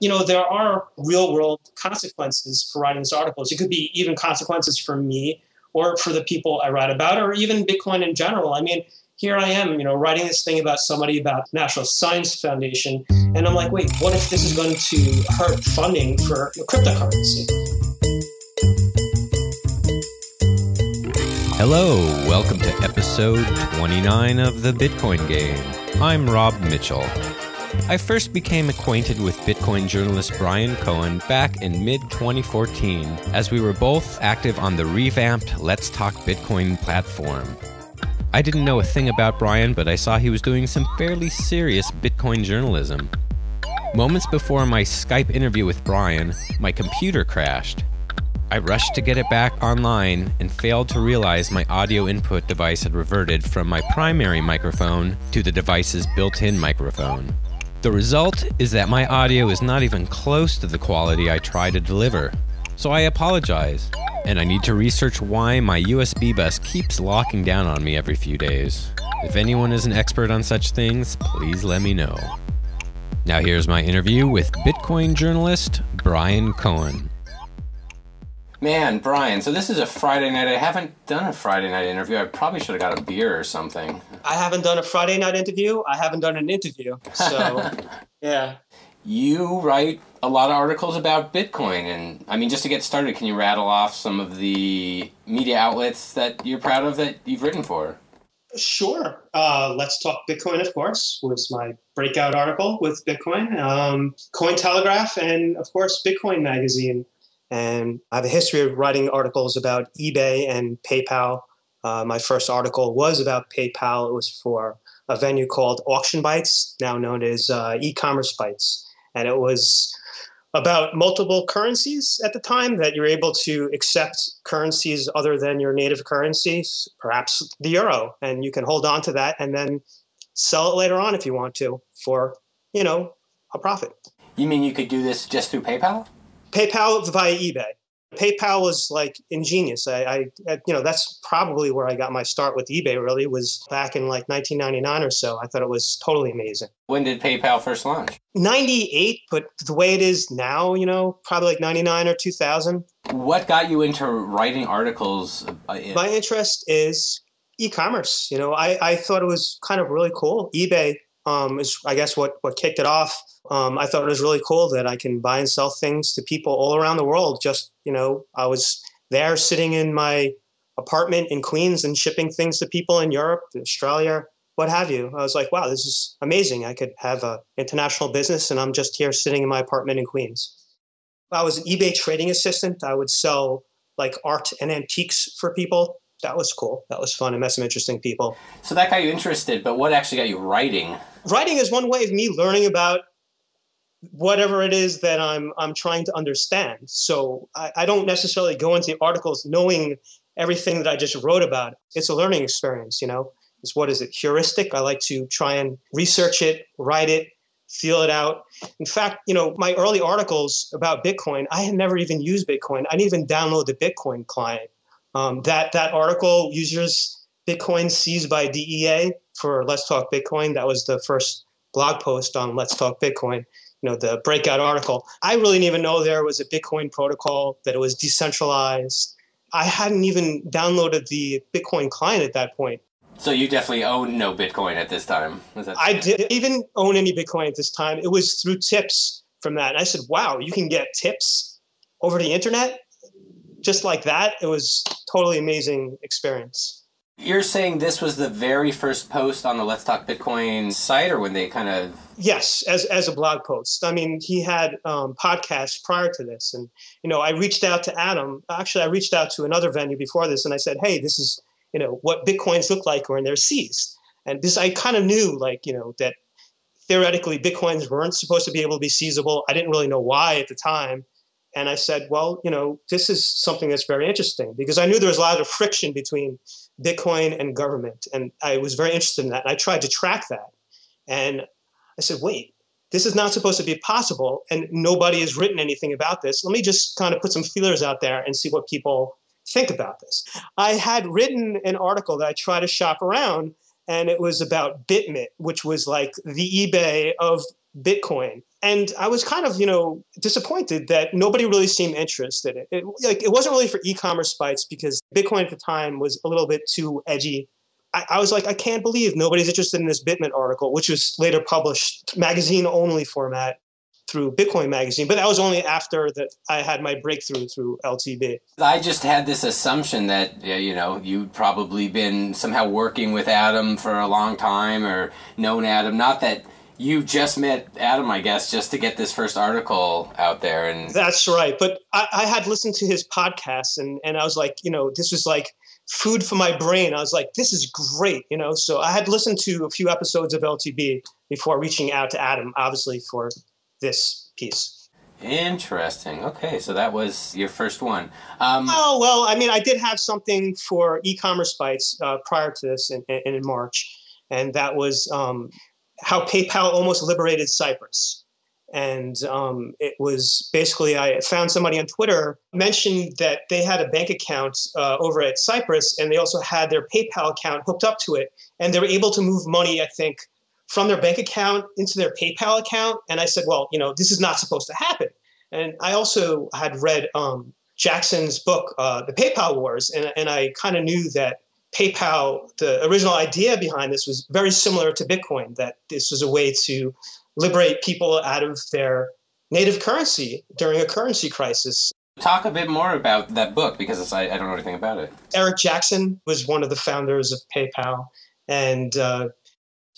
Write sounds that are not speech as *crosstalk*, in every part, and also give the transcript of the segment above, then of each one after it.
you know, there are real world consequences for writing these articles. It could be even consequences for me or for the people I write about, or even Bitcoin in general. I mean, here I am, you know, writing this thing about somebody about National Science Foundation, and I'm like, wait, what if this is going to hurt funding for cryptocurrency? Hello, welcome to episode 29 of the Bitcoin Game. I'm Rob Mitchell. I first became acquainted with Bitcoin journalist Brian Cohen back in mid 2014 as we were both active on the revamped Let's Talk Bitcoin platform. I didn't know a thing about Brian, but I saw he was doing some fairly serious Bitcoin journalism. Moments before my Skype interview with Brian, my computer crashed. I rushed to get it back online and failed to realize my audio input device had reverted from my primary microphone to the device's built in microphone. The result is that my audio is not even close to the quality I try to deliver. So I apologize, and I need to research why my USB bus keeps locking down on me every few days. If anyone is an expert on such things, please let me know. Now, here's my interview with Bitcoin journalist Brian Cohen. Man, Brian, so this is a Friday night. I haven't done a Friday night interview. I probably should have got a beer or something. I haven't done a Friday night interview. I haven't done an interview. So, *laughs* yeah. You write a lot of articles about Bitcoin. And I mean, just to get started, can you rattle off some of the media outlets that you're proud of that you've written for? Sure. Uh, Let's Talk Bitcoin, of course, was my breakout article with Bitcoin. Um, Cointelegraph, and of course, Bitcoin Magazine and I have a history of writing articles about eBay and PayPal. Uh, my first article was about PayPal. It was for a venue called Auction Bytes, now known as uh, e-commerce bytes, and it was about multiple currencies at the time that you're able to accept currencies other than your native currencies, perhaps the euro, and you can hold on to that and then sell it later on if you want to for, you know, a profit. You mean you could do this just through PayPal? PayPal via eBay. PayPal was like ingenious. I, I, you know, that's probably where I got my start with eBay. Really, was back in like 1999 or so. I thought it was totally amazing. When did PayPal first launch? 98, but the way it is now, you know, probably like 99 or 2000. What got you into writing articles? Uh, in- my interest is e-commerce. You know, I, I thought it was kind of really cool. eBay um, is, I guess, what what kicked it off um, I thought it was really cool that I can buy and sell things to people all around the world. Just, you know, I was there sitting in my apartment in Queens and shipping things to people in Europe, Australia, what have you. I was like, wow, this is amazing. I could have an international business and I'm just here sitting in my apartment in Queens. I was an eBay trading assistant. I would sell like art and antiques for people. That was cool. That was fun. I met some interesting people. So that got you interested, but what actually got you writing? Writing is one way of me learning about whatever it is that I'm I'm trying to understand. So I, I, don't necessarily go into the articles knowing everything that I just wrote about. It's a learning experience, you know. It's what is it? Heuristic. I like to try and research it, write it, feel it out. In fact, you know, my early articles about Bitcoin, I had never even used Bitcoin. I didn't even download the Bitcoin client. Um, that that article, users Bitcoin seized by DEA for Let's Talk Bitcoin. That was the first blog post on Let's Talk Bitcoin you know the breakout article. I really didn't even know there was a bitcoin protocol that it was decentralized. I hadn't even downloaded the bitcoin client at that point. So you definitely own no bitcoin at this time i didn't even own any bitcoin at this time. It was through tips from that. And i said wow you can get tips over the internet just like that it was totally amazing experience you're saying this was the very first post on the Let's Talk Bitcoin site, or when they kind of yes, as as a blog post. I mean, he had um, podcasts prior to this, and you know, I reached out to Adam. Actually, I reached out to another venue before this, and I said, "Hey, this is you know what bitcoins look like when they're seized." And this, I kind of knew, like you know, that theoretically bitcoins weren't supposed to be able to be seizable. I didn't really know why at the time. And I said, well, you know, this is something that's very interesting because I knew there was a lot of friction between Bitcoin and government. And I was very interested in that. And I tried to track that. And I said, wait, this is not supposed to be possible. And nobody has written anything about this. Let me just kind of put some feelers out there and see what people think about this. I had written an article that I try to shop around, and it was about BitMit, which was like the eBay of Bitcoin. and I was kind of, you know, disappointed that nobody really seemed interested. It, it like it wasn't really for e-commerce sites because Bitcoin at the time was a little bit too edgy. I, I, was like, I can't believe nobody's interested in this BitMit article, which was later published magazine only format through Bitcoin Magazine, but that was only after that I had my breakthrough through LTB. I just had this assumption that you know you'd probably been somehow working with Adam for a long time or known Adam. Not that you just met Adam, I guess, just to get this first article out there. And that's right. But I, I had listened to his podcast, and and I was like, you know, this was like food for my brain. I was like, this is great, you know. So I had listened to a few episodes of LTB before reaching out to Adam, obviously for this piece. Interesting. Okay, so that was your first one. Um, oh well, I mean, I did have something for e-commerce bytes uh, prior to this in, in, in, March, and that was um, how PayPal almost liberated Cyprus. And um, it was basically I found somebody on Twitter mentioned that they had a bank account uh, over at Cyprus, and they also had their PayPal account hooked up to it, and they were able to move money. I think from their bank account into their PayPal account. And I said, well, you know, this is not supposed to happen. And I also had read um, Jackson's book, uh, The PayPal Wars, and, and I kind of knew that PayPal, the original idea behind this was very similar to Bitcoin, that this was a way to liberate people out of their native currency during a currency crisis. Talk a bit more about that book because I, I, don't know anything about it. Eric Jackson was one of the founders of PayPal, and uh,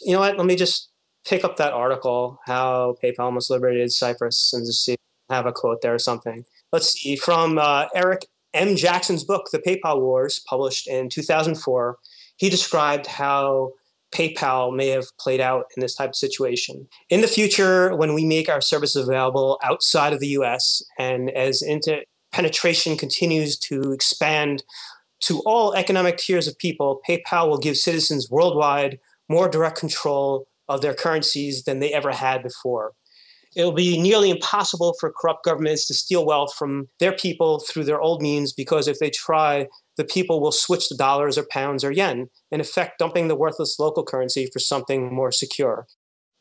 you know what? Let me just pick up that article, how PayPal almost liberated Cyprus, and just see have a quote there or something. Let's see from uh, Eric M. Jackson's book, The PayPal Wars, published in 2004. He described how PayPal may have played out in this type of situation. In the future, when we make our services available outside of the US and as inter- penetration continues to expand to all economic tiers of people, PayPal will give citizens worldwide more direct control of their currencies than they ever had before. It'll be nearly impossible for corrupt governments to steal wealth from their people through their old means because if they try, the people will switch to dollars or pounds or yen, in effect, dumping the worthless local currency for something more secure.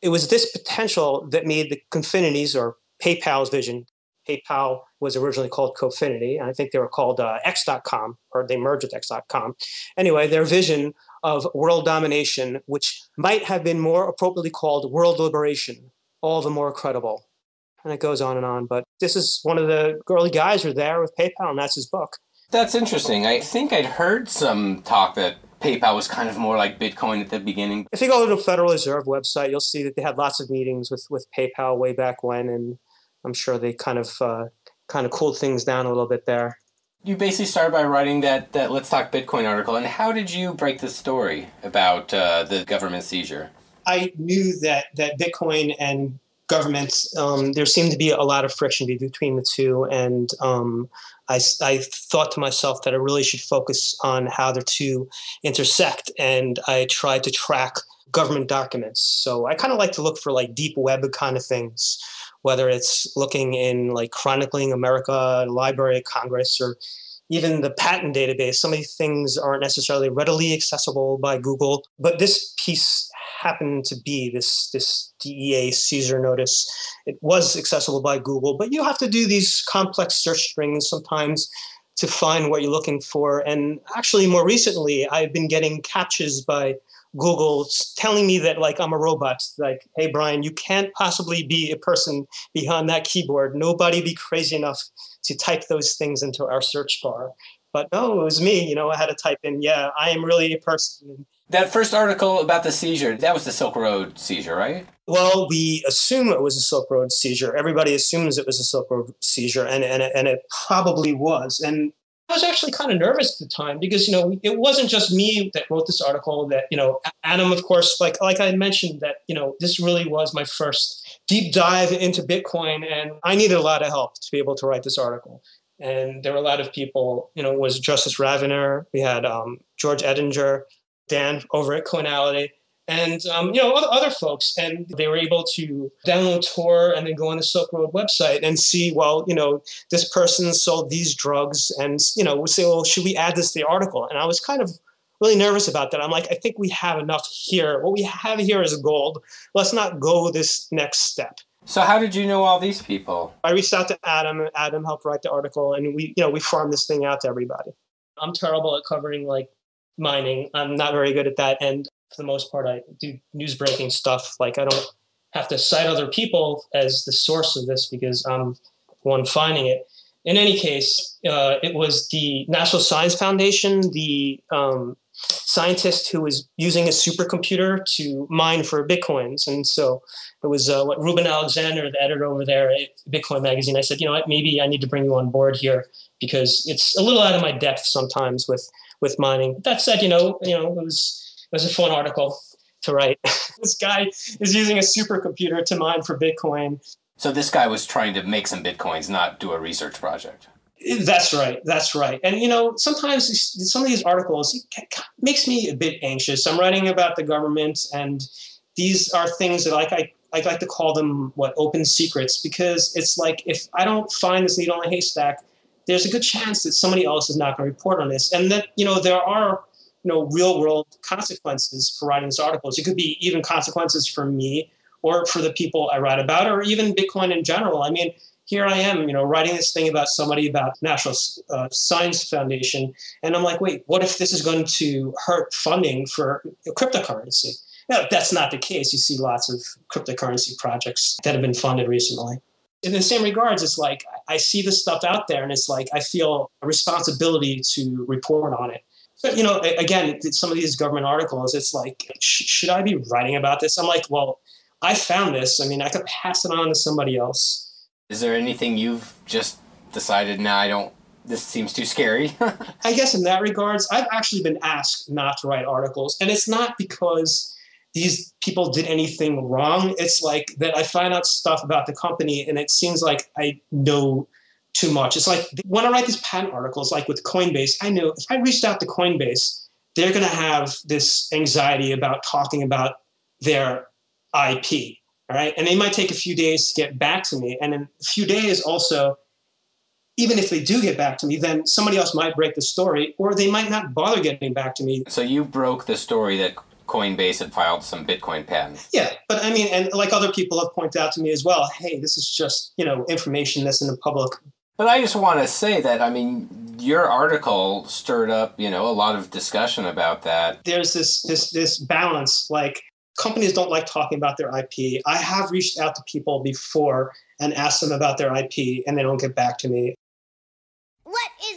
It was this potential that made the Confinity's or PayPal's vision. PayPal was originally called Confinity, and I think they were called uh, X.com, or they merged with X.com. Anyway, their vision of world domination, which might have been more appropriately called world liberation, all the more credible. And it goes on and on. But this is one of the early guys who are there with PayPal, and that's his book. That's interesting. I think I'd heard some talk that PayPal was kind of more like Bitcoin at the beginning. If you go to the Federal Reserve website, you'll see that they had lots of meetings with, with PayPal way back when, and I'm sure they kind of uh, kind of cooled things down a little bit there you basically started by writing that, that Let's Talk Bitcoin article. And how did you break the story about uh, the government seizure? I knew that, that Bitcoin and governments, um, there seemed to be a lot of friction between the two. And um, I, I thought to myself that I really should focus on how the two intersect. And I tried to track government documents. So I kind of like to look for like deep web kind of things whether it's looking in like chronicling America, Library of Congress, or even the patent database. Some of these things aren't necessarily readily accessible by Google, but this piece happened to be this this DEA seizure notice. It was accessible by Google, but you have to do these complex search strings sometimes to find what you're looking for. And actually, more recently, I've been getting CAPTCHAs by Google telling me that like I'm a robot. Like, hey Brian, you can't possibly be a person behind that keyboard. Nobody be crazy enough to type those things into our search bar. But no, it was me. You know, I had to type in, yeah, I am really a person. That first article about the seizure, that was the Silk Road seizure, right? Well, we assume it was a Silk Road seizure. Everybody assumes it was a Silk Road seizure, and, and, and it probably was. And I was actually kind of nervous at the time because you know it wasn't just me that wrote this article. That you know Adam, of course, like like I mentioned, that you know this really was my first deep dive into Bitcoin, and I needed a lot of help to be able to write this article. And there were a lot of people. You know, was Justice Ravener. We had um, George Edinger, Dan over at Coinality, and um, you know other, other folks and they were able to download tor and then go on the silk road website and see well you know this person sold these drugs and you know we say well should we add this to the article and i was kind of really nervous about that i'm like i think we have enough here what we have here is gold let's not go this next step So how did you know all these people? I reached out to Adam. And Adam helped write the article, and we, you know, we farmed this thing out to everybody. I'm terrible at covering like mining. I'm not very good at that, and for the most part, I do news breaking stuff. Like I don't have to cite other people as the source of this because I'm one finding it. In any case, uh, it was the National Science Foundation, the um, scientist who was using a supercomputer to mine for bitcoins. And so it was uh, what Ruben Alexander, the editor over there at Bitcoin Magazine. I said, you know what, maybe I need to bring you on board here because it's a little out of my depth sometimes with with mining. That said, you know, you know, it was it was a fun article to write. *laughs* this guy is using a supercomputer to mine for Bitcoin. So this guy was trying to make some bitcoins, not do a research project. That's right. That's right. And you know, sometimes some of these articles makes me a bit anxious. I'm writing about the government, and these are things that like I I like to call them what open secrets because it's like if I don't find this needle in a haystack, there's a good chance that somebody else is not going to report on this, and that you know there are you know real world consequences for writing these articles. It could be even consequences for me or for the people I write about, or even Bitcoin in general. I mean, here I am, you know, writing this thing about somebody about National uh, Science Foundation, and I'm like, wait, what if this is going to hurt funding for cryptocurrency? No, that's not the case. You see lots of cryptocurrency projects that have been funded recently. In the same regards, it's like I see this stuff out there, and it's like I feel a responsibility to report on it. But you know, again, some of these government articles, it's like, sh- should I be writing about this? I'm like, well, I found this. I mean, I could pass it on to somebody else is there anything you've just decided, now nah, I don't, this seems too scary? *laughs* I guess in that regards, I've actually been asked not to write articles. And it's not because these people did anything wrong. It's like that I find out stuff about the company and it seems like I know too much. It's like when I write these patent articles, like with Coinbase, I know if I reached out to Coinbase, they're going to have this anxiety about talking about their IP. All right. And they might take a few days to get back to me. And in a few days, also, even if they do get back to me, then somebody else might break the story or they might not bother getting back to me. So you broke the story that Coinbase had filed some Bitcoin patents. Yeah. But I mean, and like other people have pointed out to me as well, hey, this is just, you know, information that's in the public. But I just want to say that, I mean, your article stirred up, you know, a lot of discussion about that. There's this this this balance like companies don't like talking about their IP. I have reached out to people before and asked them about their IP, and they don't get back to me. What is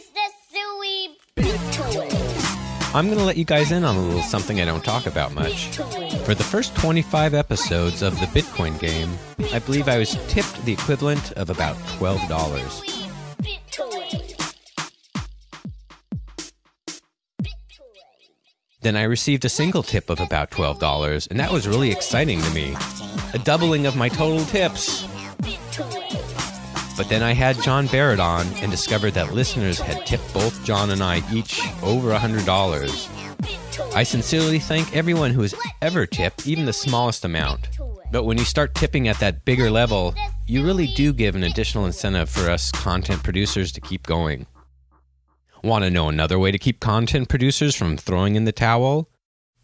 the Suey Bitcoin? I'm going to let you guys in on a little something I don't talk about much. For the first 25 episodes of the Bitcoin game, I believe I was tipped the equivalent of about $12. Then I received a single tip of about $12, and that was really exciting to me. A doubling of my total tips. But then I had John Barrett on and discovered that listeners had tipped both John and I each over $100. I sincerely thank everyone who has ever tipped, even the smallest amount. But when you start tipping at that bigger level, you really do give an additional incentive for us content producers to keep going. Want to know another way to keep content producers from throwing in the towel?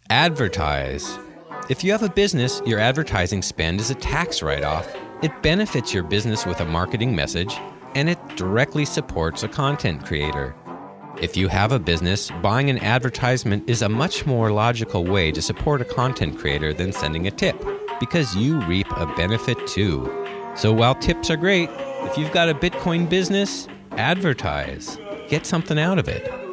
Advertise. If you have a business, your advertising spend is a tax write off. It benefits your business with a marketing message, and it directly supports a content creator. If you have a business, buying an advertisement is a much more logical way to support a content creator than sending a tip, because you reap a benefit too. So while tips are great, if you've got a Bitcoin business, advertise get something out of it.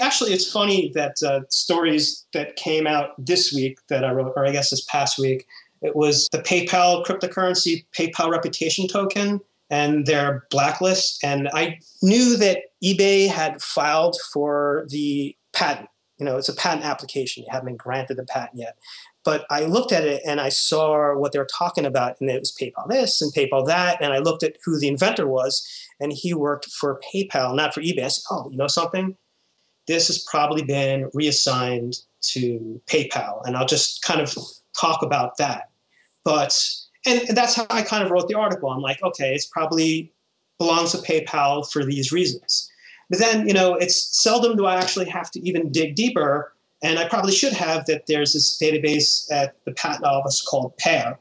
Actually, it's funny that uh, stories that came out this week that I wrote, or I guess this past week, it was the PayPal cryptocurrency PayPal reputation token and their blacklist. And I knew that eBay had filed for the patent. You know, it's a patent application. You haven't been granted the patent yet. But I looked at it and I saw what they were talking about, and it was PayPal this and PayPal that. And I looked at who the inventor was, and he worked for PayPal, not for eBay. I said, oh, you know something? This has probably been reassigned to PayPal. And I'll just kind of talk about that. But, and, and that's how I kind of wrote the article. I'm like, okay, it's probably belongs to PayPal for these reasons. But then, you know, it's seldom do I actually have to even dig deeper and I probably should have that there's this database at the patent office called PAIR,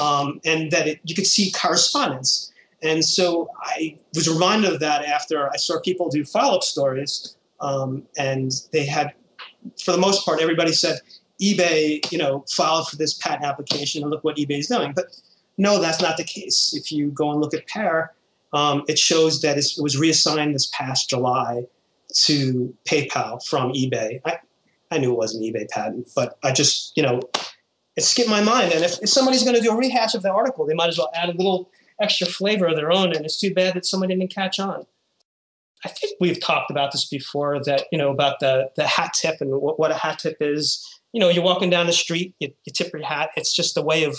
um, and that it, you could see correspondence. And so I was reminded of that after I saw people do follow-up stories, um, and they had, for the most part, everybody said eBay, you know, filed for this patent application, and look what eBay is doing. But no, that's not the case. If you go and look at PAIR, um, it shows that it was reassigned this past July to PayPal from eBay. I, I knew it was an eBay patent, but I just, you know, it skipped my mind. And if, if somebody's going to do a rehash of the article, they might as well add a little extra flavor of their own. And it's too bad that someone didn't catch on. I think we've talked about this before that, you know, about the, the hat tip and what, what a hat tip is. You know, you're walking down the street, you, you tip your hat. It's just a way of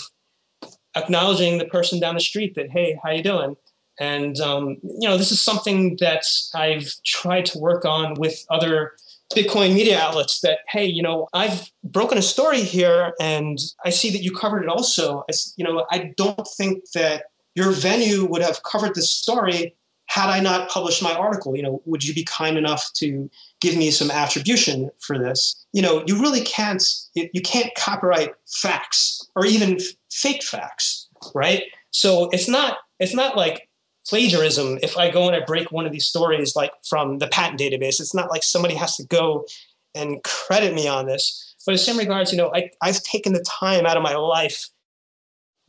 acknowledging the person down the street that, hey, how you doing? And um, you know, this is something that I've tried to work on with other Bitcoin media outlets. That hey, you know, I've broken a story here, and I see that you covered it also. I, you know, I don't think that your venue would have covered this story had I not published my article. You know, would you be kind enough to give me some attribution for this? You know, you really can't. You can't copyright facts or even fake facts, right? So it's not. It's not like plagiarism if I go and I break one of these stories like from the patent database. It's not like somebody has to go and credit me on this. But in some regards, you know, I, I've taken the time out of my life.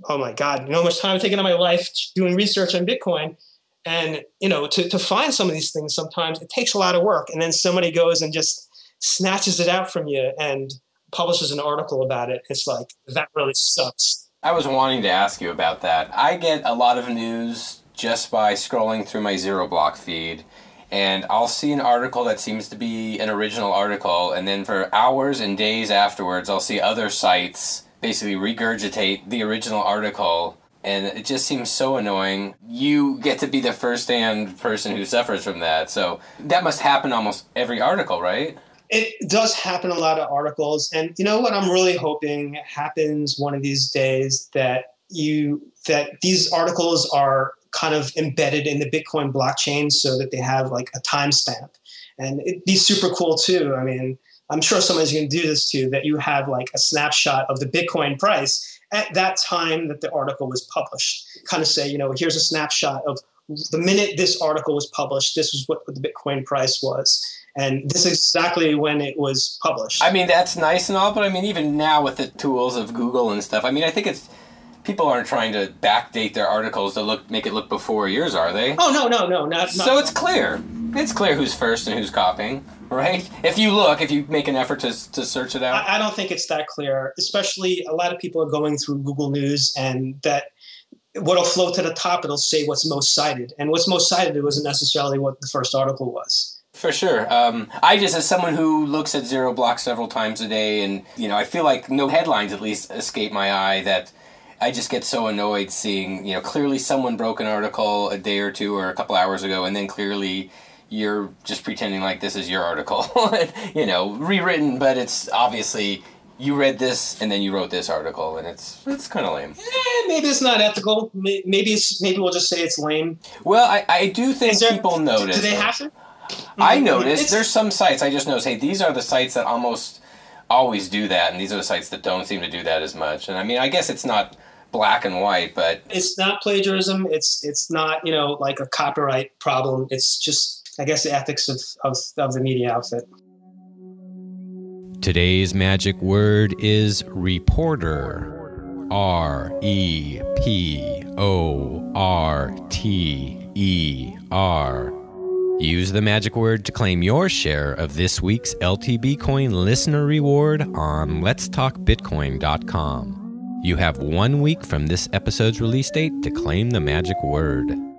Oh my God, you know how much time I've taken out of my life doing research on Bitcoin. And, you know, to, to find some of these things sometimes it takes a lot of work. And then somebody goes and just snatches it out from you and publishes an article about it. It's like, that really sucks. I was wanting to ask you about that. I get a lot of news just by scrolling through my ZeroBlock feed and I'll see an article that seems to be an original article, and then for hours and days afterwards, I'll see other sites basically regurgitate the original article, and it just seems so annoying. You get to be the first hand person who suffers from that, so that must happen almost every article, right? It does happen a lot of articles, and you know what I'm really hoping happens one of these days that you that these articles are kind of embedded in the Bitcoin blockchain so that they have like a timestamp. And it'd be super cool too. I mean, I'm sure somebody's going to do this too, that you have like a snapshot of the Bitcoin price at that time that the article was published. Kind of say, you know, here's a snapshot of the minute this article was published, this was what the Bitcoin price was. And this is exactly when it was published. I mean, that's nice and all, but I mean, even now with the tools of Google and stuff, I mean, I think it's people aren't trying to backdate their articles to look make it look before yours, are they? Oh no, no, no, not. So it's clear. It's clear who's first and who's copying, right? If you look, if you make an effort to to search it out. I, I don't think it's that clear. Especially, a lot of people are going through Google News, and that what'll float to the top, it'll say what's most cited, and what's most cited it wasn't necessarily what the first article was. For sure. Um, I just, as someone who looks at ZeroBlock several times a day, and you know, I feel like no headlines at least escape my eye that I just get so annoyed seeing, you know, clearly someone broke an article a day or two or a couple hours ago, and then clearly you're just pretending like this is your article, *laughs* you know, rewritten, but it's obviously you read this and then you wrote this article, and it's it's kind of lame. Eh, maybe it's not ethical. Maybe it's maybe we'll just say it's lame. Well, I, I do think there, people notice. Do they have to? I notice there's some sites I just notice. Hey, these are the sites that almost always do that, and these are the sites that don't seem to do that as much. And I mean, I guess it's not black and white, but it's not plagiarism. It's it's not you know like a copyright problem. It's just I guess the ethics of, of, of the media outfit. Today's magic word is reporter. R E P O R T E R. Use the magic word to claim your share of this week's LTB Coin listener reward on letstalkbitcoin.com. You have one week from this episode's release date to claim the magic word.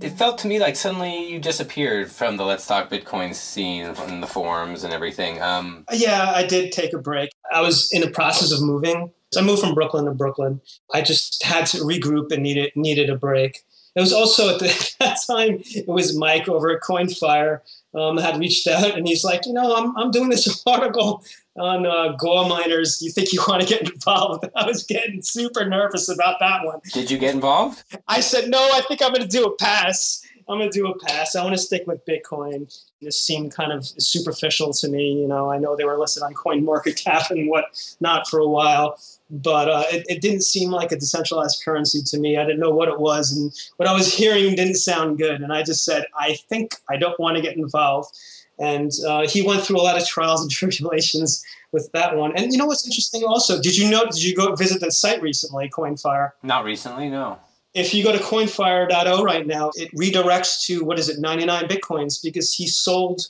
It felt to me like suddenly you disappeared from the Let's Talk Bitcoin scene and the forums and everything. Um, yeah, I did take a break. I was in the process of moving. So I moved from Brooklyn to Brooklyn. I just had to regroup and needed needed a break. It was also at the, *laughs* that time it was Mike over at CoinFire um, had reached out and he's like, you know, I'm I'm doing this *laughs* article on uh, gold miners. You think you *laughs* want to get involved? I was getting super nervous about that one. Did you get involved? I said, no, I think I'm going to do a pass. I'm gonna do a pass. I want to stick with Bitcoin. This seemed kind of superficial to me. You know, I know they were listed on *laughs* Coin Market Cap and what not for a while, but uh, it, it didn't seem like a decentralized currency to me. I didn't know what it was, and what I was hearing didn't sound good. And I just said, I think I don't want to get involved. And uh, he went through a lot of trials and *laughs* tribulations with that one. And you know what's interesting also? Did you know? Did you go visit the site recently, CoinFire? Not recently, no. If you go to coinfire.o right now, it redirects to what is it, 99 bitcoins, because he sold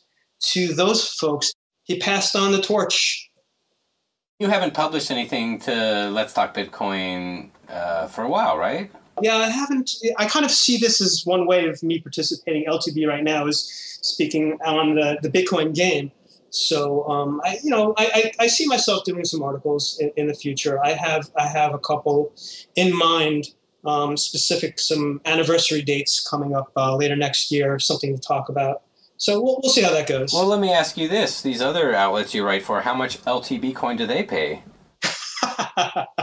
to those folks. He passed on the torch. You haven't published anything to Let's Talk Bitcoin uh, for a while, right? Yeah, I haven't. I kind of see this as one way of me participating. LTB right now is speaking on the, the Bitcoin game. So um, I, you know, I, I, I, see myself doing some articles in, in, the future. I have I have a couple in mind um, specific some anniversary dates coming up uh, later next year, something to talk about. So we'll, we'll see how that goes. Well, let me ask you this: these other outlets you write for, how much LTB coin do they pay? *laughs*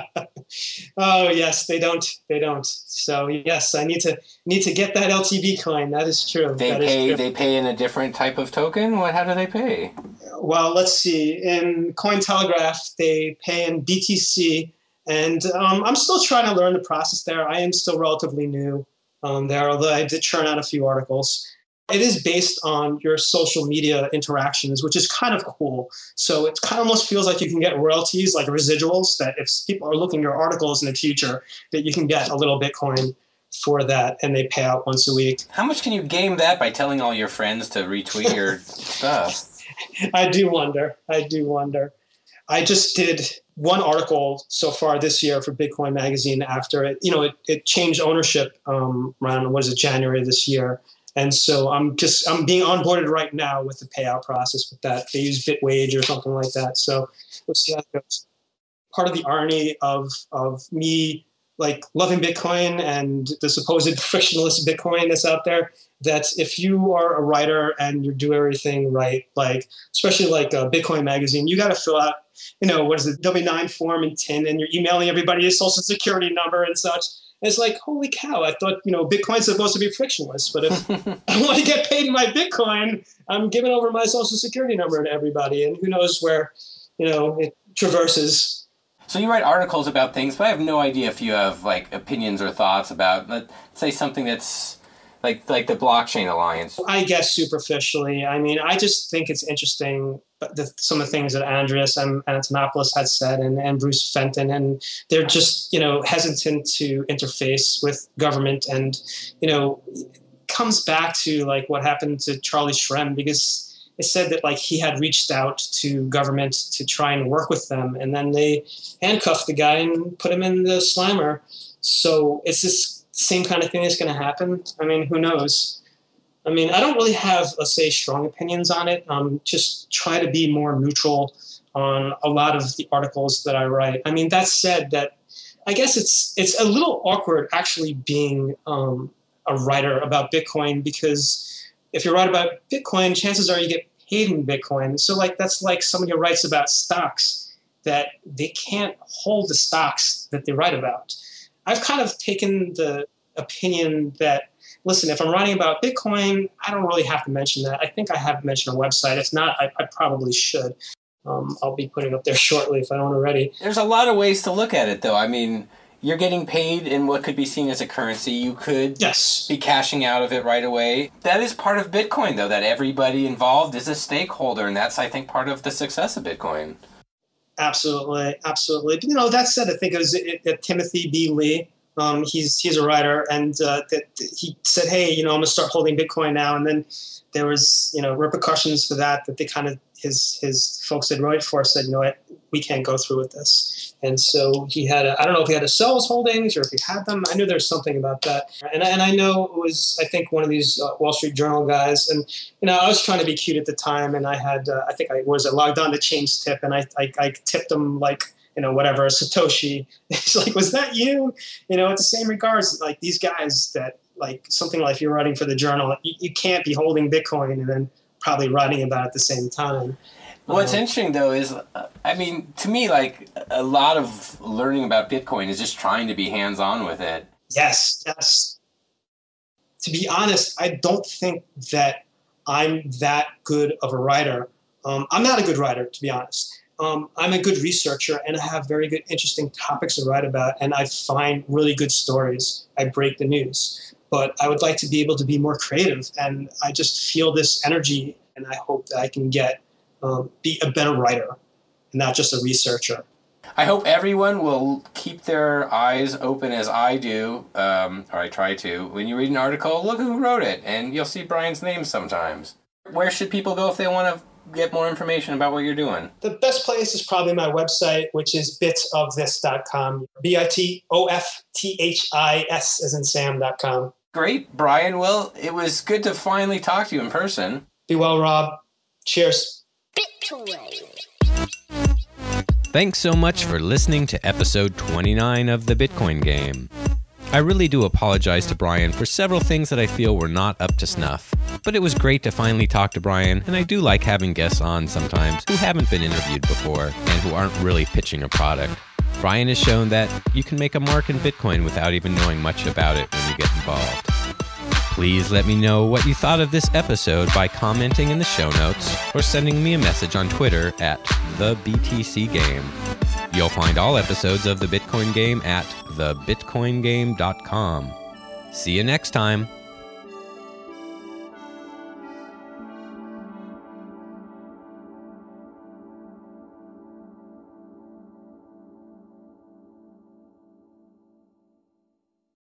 oh yes, they don't. They don't. So yes, I need to need to get that LTB coin. That is true. They that pay. True. They pay in a different type of token. What? How do they pay? Well, let's see. In Cointelegraph, they pay in BTC and um, I'm still trying to learn the process there. I am still relatively new um, there, although I did churn out a few articles. It is based on your social media interactions, which is kind of cool. So it kind of almost feels like you can get royalties, like residuals, that if people are looking at your articles in the future, that you can get a little Bitcoin for that, and they pay out once a week. How much can you game that by telling all your friends to retweet your *laughs* stuff? I do wonder. I do wonder. I just did one article so far this year for Bitcoin Magazine after it, you know, it, it changed ownership um, around, what is it, January this year. And so I'm just, I'm being onboarded right now with the payout process with that. They use Bitwage or something like that. So we'll see how it goes. Part of the irony of, of me like loving Bitcoin and the supposed *laughs* frictionless Bitcoin that's out there. That if you are a writer and you do everything right, like especially like a Bitcoin magazine, you got to fill out, you know, what is it, W nine form and ten, and you're emailing everybody a social security number and such. It's like, holy cow! I thought you know Bitcoin's supposed to be frictionless, but if *laughs* I want to get paid in my Bitcoin, I'm giving over my social security number to everybody, and who knows where, you know, it traverses so you write articles about things, but I have no idea if you have like opinions or thoughts about, let's say, something that's like like the blockchain alliance. I guess superficially. I mean, I just think it's interesting the, some of the things that Andreas M. Antonopoulos had said, and, and Bruce Fenton, and they're just you know hesitant to interface with government, and you know comes back to like what happened to Charlie Shrem because it said that like he had reached out to government to try and work with them, and then they handcuffed the guy and put him in the slammer. So it's this same kind of thing that's going to happen. I mean, who knows? I mean, I don't really have, let's say, strong opinions on it. Um, just try to be more neutral on a lot of the articles that I write. I mean, that said, that I guess it's it's a little awkward actually being um, a writer about Bitcoin because if you write about Bitcoin, chances are you get paid in Bitcoin. So like that's like somebody who writes about stocks that they can't hold the stocks that they write about. I've kind of taken the opinion that listen, if I'm writing about Bitcoin, I don't really have to mention that. I think I have mentioned a website. If not, I, I probably should. Um, I'll be putting up there *laughs* shortly if I don't already. There's a lot of ways to look at it, though. I mean, you're getting paid in what could be seen as a currency. You could yes. be cashing out of it right away. That is part of Bitcoin, though, that everybody involved is a stakeholder, and that's, I think, part of the success of Bitcoin. Absolutely, absolutely. But, you know, that said, I think it was it, it, Timothy B. Lee. Um, he's he's a writer, and uh, that he said, "Hey, you know, I'm gonna start holding Bitcoin now." And then there was, you know, repercussions for that. That they kind of his his folks that wrote for said, "You know what, we can't go through with this." And so he had, I don't know if he had to sell his holdings or if he had them. I knew there was something about that. And, and I know it was, I think, one of these uh, Wall Street Journal guys. And, you know, I was trying to be cute at the time. And I had, uh, I think I was, I logged on to ChangeTip and I, I, I tipped him like, you know, whatever, Satoshi. *laughs* He's like, was that you? You know, it's the same regards. Like these guys that, like something like you're writing for the journal, you, you can't be holding Bitcoin and then probably writing about it at the same time. What's uh-huh. interesting though is, uh, I mean, to me, like a lot of learning about Bitcoin is just trying to be hands on with it. Yes, yes. to be honest, I don't think that I'm that good of a writer. Um, I'm not a good writer, to be honest. Um, I'm a good researcher and I have very good, interesting topics to write about, and I find really good stories. I break the news. But I would like to be able to be more creative, and I just feel this energy, and I hope that I can get um, be a better writer, and not just a researcher. I hope everyone will keep their eyes open as I do, um, or I try to. When you read an article, look who wrote it, and you'll see Brian's name sometimes. Where should people go if they want to get more information about what you're doing? The best place is probably my website, which is bitsofthis.com. B I T O F T H I S as in Sam.com. Great, Brian. Well, it was good to finally talk to you in person. Be well, Rob. Cheers. Bitcoin. Thanks so much for listening to episode 29 of The Bitcoin Game. I really do apologize to Brian for several things that I feel were not up to snuff. But it was great to finally talk to Brian, and I do like having guests on sometimes who haven't been interviewed before and who aren't really pitching a product. Brian has shown that you can make a mark in Bitcoin without even knowing much about it when you get involved. Please let me know what you thought of this episode by commenting in the show notes or sending me a message on Twitter at the BTC Game. You'll find all episodes of the Bitcoin Game at thebitcoingame.com. See you next time.